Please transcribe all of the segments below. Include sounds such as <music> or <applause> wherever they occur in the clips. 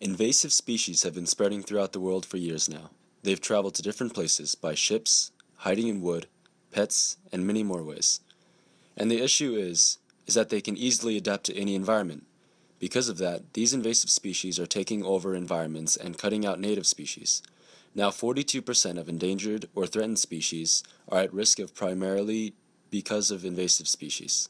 Invasive species have been spreading throughout the world for years now. They've traveled to different places by ships, hiding in wood, pets, and many more ways. And the issue is, is that they can easily adapt to any environment. Because of that, these invasive species are taking over environments and cutting out native species. Now 42% of endangered or threatened species are at risk of primarily because of invasive species.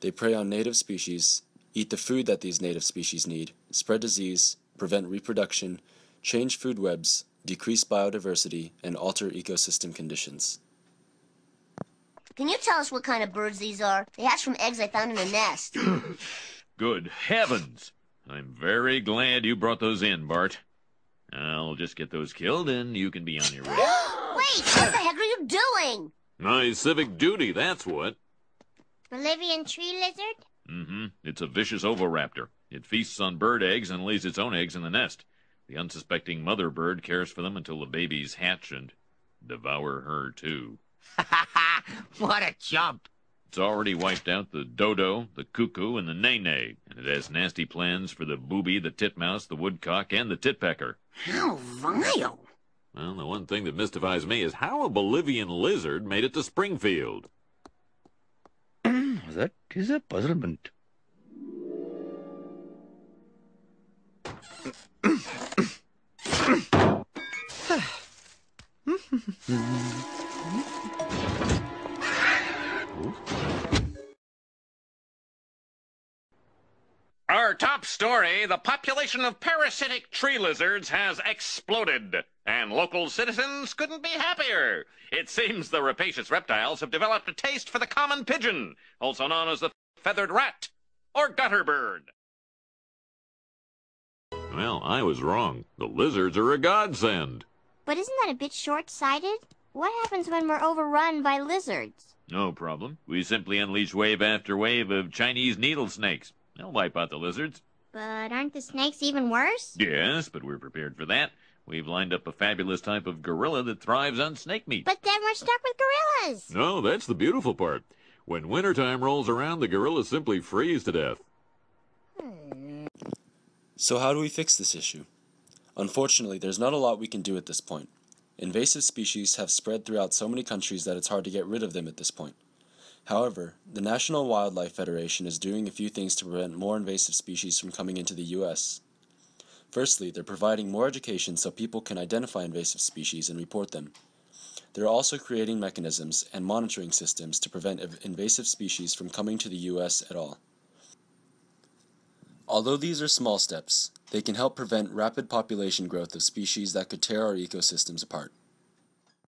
They prey on native species, eat the food that these native species need, spread disease, prevent reproduction, change food webs, decrease biodiversity, and alter ecosystem conditions. Can you tell us what kind of birds these are? They hatch from eggs I found in a nest. <coughs> Good heavens! I'm very glad you brought those in, Bart. I'll just get those killed and you can be on your way. <gasps> Wait, what the heck are you doing? My civic duty, that's what. Bolivian tree lizard? Mm-hmm. It's a vicious oviraptor. It feasts on bird eggs and lays its own eggs in the nest. The unsuspecting mother bird cares for them until the babies hatch and devour her, too. Ha ha! ha! What a chump! It's already wiped out the dodo, the cuckoo, and the nene, and it has nasty plans for the booby, the titmouse, the woodcock, and the titpecker. How vile! Well, the one thing that mystifies me is how a Bolivian lizard made it to Springfield. <clears throat> that is a puzzlement. Our top story the population of parasitic tree lizards has exploded, and local citizens couldn't be happier. It seems the rapacious reptiles have developed a taste for the common pigeon, also known as the feathered rat or gutter bird. Well, I was wrong. The lizards are a godsend. But isn't that a bit short-sighted? What happens when we're overrun by lizards? No problem. We simply unleash wave after wave of Chinese needle snakes. They'll wipe out the lizards. But aren't the snakes even worse? Yes, but we're prepared for that. We've lined up a fabulous type of gorilla that thrives on snake meat. But then we're stuck with gorillas. No, that's the beautiful part. When wintertime rolls around, the gorillas simply freeze to death. So how do we fix this issue? Unfortunately, there's not a lot we can do at this point. Invasive species have spread throughout so many countries that it's hard to get rid of them at this point. However, the National Wildlife Federation is doing a few things to prevent more invasive species from coming into the U.S. Firstly, they're providing more education so people can identify invasive species and report them. They're also creating mechanisms and monitoring systems to prevent invasive species from coming to the U.S. at all. Although these are small steps, they can help prevent rapid population growth of species that could tear our ecosystems apart.